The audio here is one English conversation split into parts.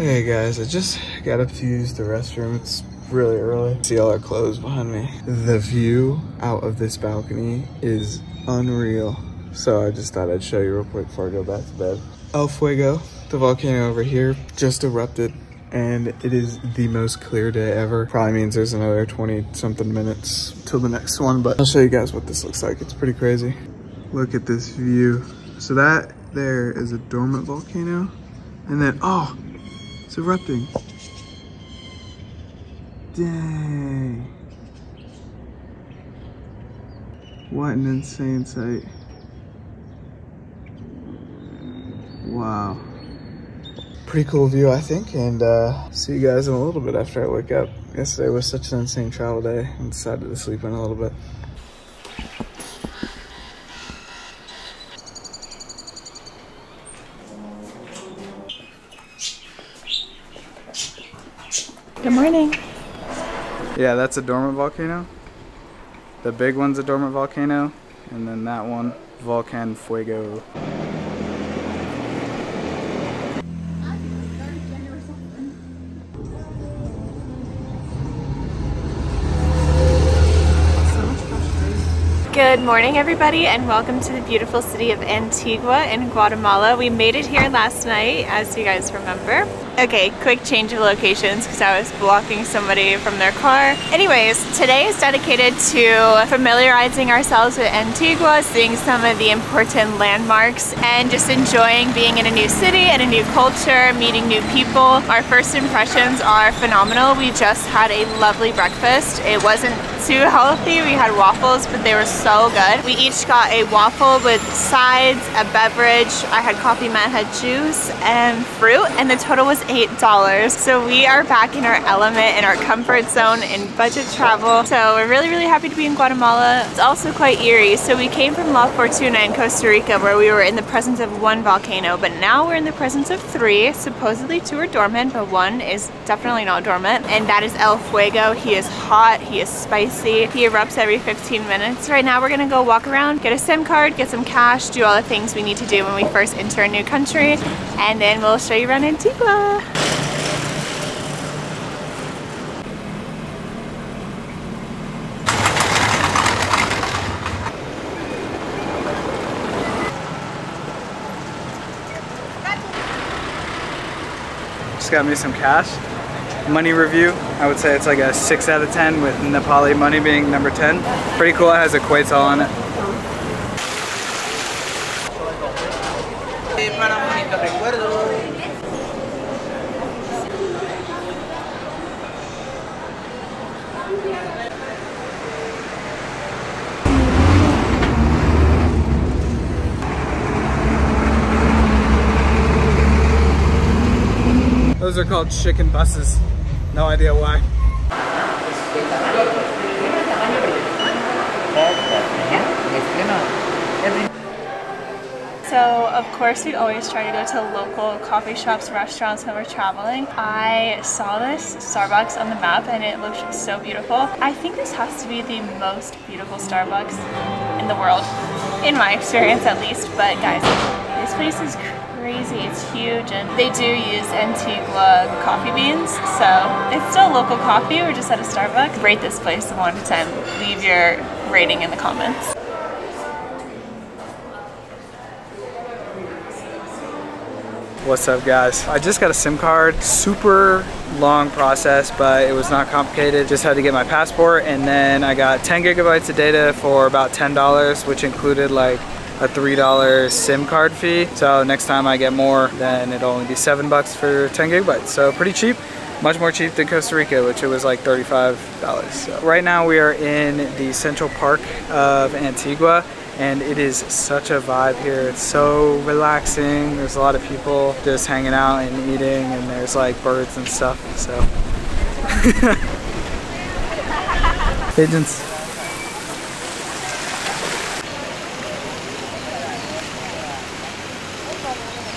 Hey guys, I just got up to use the restroom. It's really early. See all our clothes behind me. The view out of this balcony is unreal. So I just thought I'd show you real quick before I go back to bed. El Fuego, the volcano over here, just erupted and it is the most clear day ever. Probably means there's another 20 something minutes till the next one, but I'll show you guys what this looks like. It's pretty crazy. Look at this view. So that there is a dormant volcano. And then, oh, it's erupting. Dang. What an insane sight. Wow. Pretty cool view, I think, and uh, see you guys in a little bit after I wake up. Yesterday was such an insane travel day and decided to sleep in a little bit. Good morning. Yeah, that's a dormant volcano. The big one's a dormant volcano, and then that one, Volcan Fuego. Good morning everybody and welcome to the beautiful city of Antigua in Guatemala. We made it here last night as you guys remember. Okay, quick change of locations because I was blocking somebody from their car. Anyways, today is dedicated to familiarizing ourselves with Antigua, seeing some of the important landmarks, and just enjoying being in a new city and a new culture, meeting new people. Our first impressions are phenomenal. We just had a lovely breakfast. It wasn't too healthy. We had waffles, but they were so good. We each got a waffle with sides, a beverage. I had coffee, Matt had juice, and fruit, and the total was $8. So we are back in our element, in our comfort zone, in budget travel. So we're really, really happy to be in Guatemala. It's also quite eerie. So we came from La Fortuna in Costa Rica where we were in the presence of one volcano, but now we're in the presence of three. Supposedly two are dormant, but one is definitely not dormant, and that is El Fuego. He is hot, he is spicy, he erupts every 15 minutes. Right now we're gonna go walk around, get a SIM card, get some cash, do all the things we need to do when we first enter a new country, and then we'll show you around Antigua. Just got me some cash. Money review, I would say it's like a 6 out of 10 with Nepali money being number 10. Pretty cool, it has a Quetzal on it. Those are called chicken buses. No idea why. So of course we always try to go to local coffee shops, restaurants when we're traveling. I saw this Starbucks on the map and it looked so beautiful. I think this has to be the most beautiful Starbucks in the world, in my experience at least. But guys, this place is crazy, it's huge and they do use Antigua coffee beans. So it's still local coffee, we're just at a Starbucks. Rate this place 1 to 10. Leave your rating in the comments. What's up guys? I just got a SIM card. Super long process, but it was not complicated. Just had to get my passport and then I got 10 gigabytes of data for about $10, which included like a $3 SIM card fee. So next time I get more, then it'll only be seven bucks for 10 gigabytes. So pretty cheap much more cheap than Costa Rica, which it was like $35. So right now we are in the Central Park of Antigua and it is such a vibe here. It's so relaxing. There's a lot of people just hanging out and eating and there's like birds and stuff, so. Pigeons.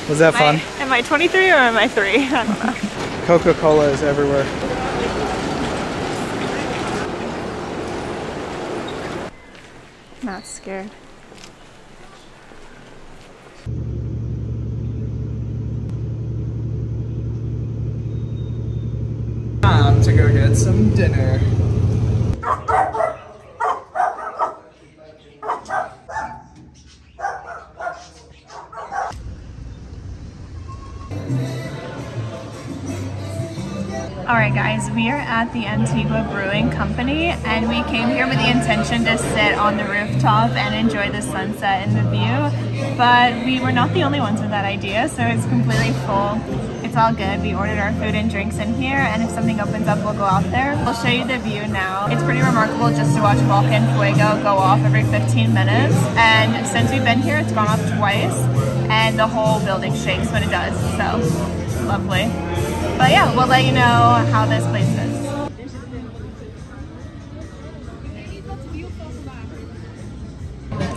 Was that fun? Am I 23 or am I 3? I don't know. Coca-Cola is everywhere. Not scared. Time to go get some dinner. Alright guys, we are at the Antigua Brewing Company and we came here with the intention to sit on the rooftop and enjoy the sunset and the view, but we were not the only ones with that idea, so it's completely full. It's all good. We ordered our food and drinks in here and if something opens up, we'll go out there. We'll show you the view now. It's pretty remarkable just to watch Volcan Fuego go off every 15 minutes and since we've been here, it's gone off twice and the whole building shakes when it does, so lovely. But yeah, we'll let you know how this place is.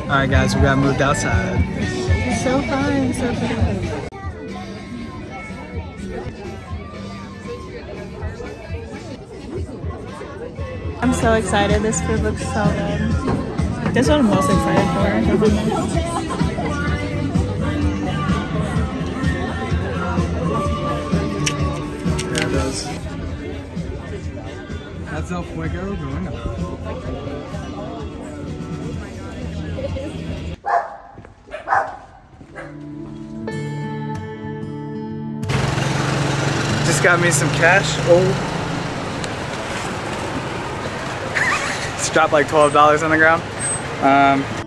Alright guys, we got moved outside. It's so fun, so pretty. I'm so excited. This food looks so good. This one I'm most excited for. El Fuego going up. Just got me some cash. Oh. Just dropped like $12 on the ground. Um,